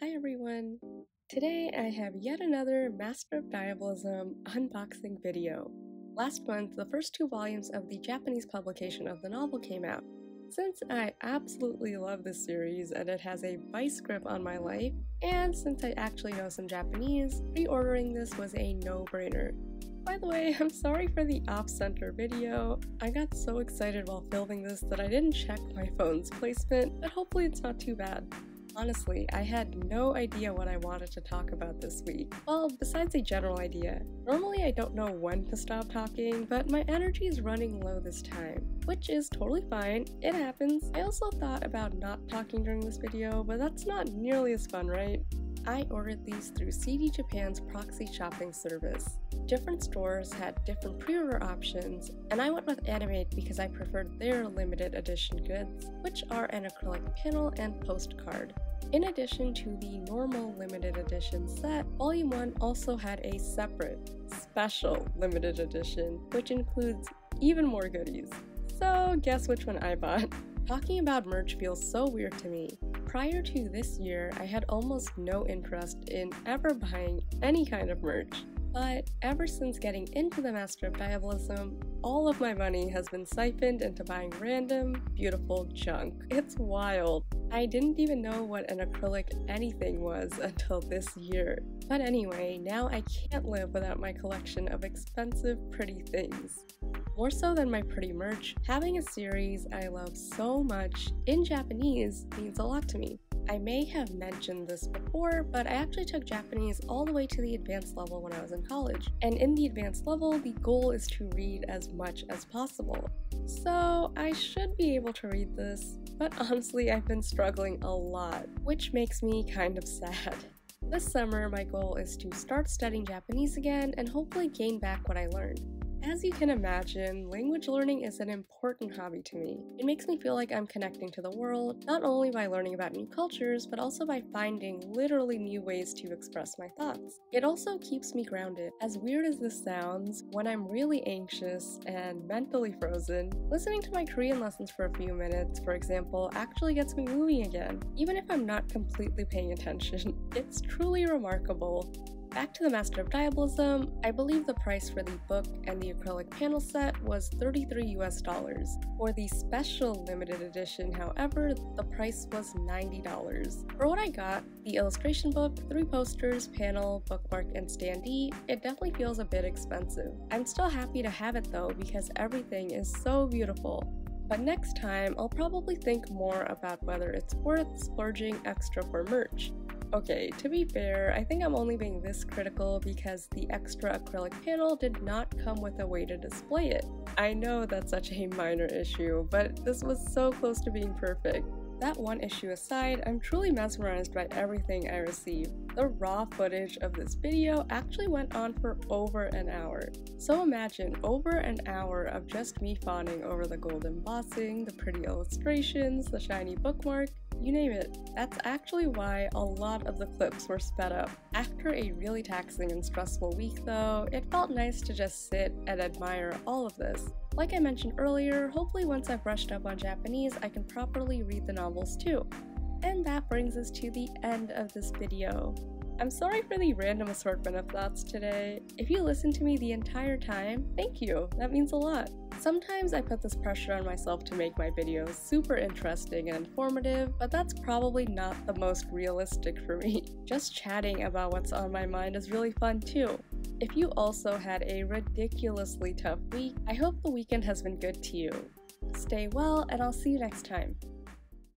Hi everyone! Today I have yet another Master of Diabolism unboxing video. Last month, the first two volumes of the Japanese publication of the novel came out. Since I absolutely love this series and it has a vice grip on my life, and since I actually know some Japanese, pre-ordering this was a no-brainer. By the way, I'm sorry for the off-center video. I got so excited while filming this that I didn't check my phone's placement, but hopefully it's not too bad. Honestly, I had no idea what I wanted to talk about this week. Well, besides a general idea. Normally I don't know when to stop talking, but my energy is running low this time, which is totally fine, it happens. I also thought about not talking during this video, but that's not nearly as fun, right? I ordered these through CD Japan's proxy shopping service. Different stores had different pre-order options, and I went with Animate because I preferred their limited edition goods, which are an acrylic panel and postcard. In addition to the normal limited edition set, Volume 1 also had a separate, special limited edition, which includes even more goodies. So guess which one I bought? Talking about merch feels so weird to me. Prior to this year, I had almost no interest in ever buying any kind of merch. But ever since getting into the Master of Diabolism, all of my money has been siphoned into buying random, beautiful junk. It's wild. I didn't even know what an acrylic anything was until this year. But anyway, now I can't live without my collection of expensive, pretty things. More so than my pretty merch, having a series I love so much in Japanese means a lot to me. I may have mentioned this before, but I actually took Japanese all the way to the advanced level when I was in college. And in the advanced level, the goal is to read as much as possible. So I should be able to read this, but honestly, I've been struggling a lot, which makes me kind of sad. This summer, my goal is to start studying Japanese again and hopefully gain back what I learned. As you can imagine, language learning is an important hobby to me. It makes me feel like I'm connecting to the world, not only by learning about new cultures, but also by finding literally new ways to express my thoughts. It also keeps me grounded. As weird as this sounds, when I'm really anxious and mentally frozen, listening to my Korean lessons for a few minutes, for example, actually gets me moving again, even if I'm not completely paying attention. It's truly remarkable Back to the Master of Diabolism, I believe the price for the book and the acrylic panel set was 33 US dollars. For the special limited edition, however, the price was $90. For what I got, the illustration book, three posters, panel, bookmark, and standee, it definitely feels a bit expensive. I'm still happy to have it though because everything is so beautiful. But next time, I'll probably think more about whether it's worth splurging extra for merch. Okay, to be fair, I think I'm only being this critical because the extra acrylic panel did not come with a way to display it. I know that's such a minor issue, but this was so close to being perfect. That one issue aside, I'm truly mesmerized by everything I received. The raw footage of this video actually went on for over an hour. So imagine over an hour of just me fawning over the gold embossing, the pretty illustrations, the shiny bookmark, you name it. That's actually why a lot of the clips were sped up. After a really taxing and stressful week though, it felt nice to just sit and admire all of this. Like I mentioned earlier, hopefully once I've brushed up on Japanese, I can properly read the novels too. And that brings us to the end of this video. I'm sorry for the random assortment of thoughts today. If you listened to me the entire time, thank you, that means a lot. Sometimes I put this pressure on myself to make my videos super interesting and informative, but that's probably not the most realistic for me. Just chatting about what's on my mind is really fun too. If you also had a ridiculously tough week, I hope the weekend has been good to you. Stay well, and I'll see you next time.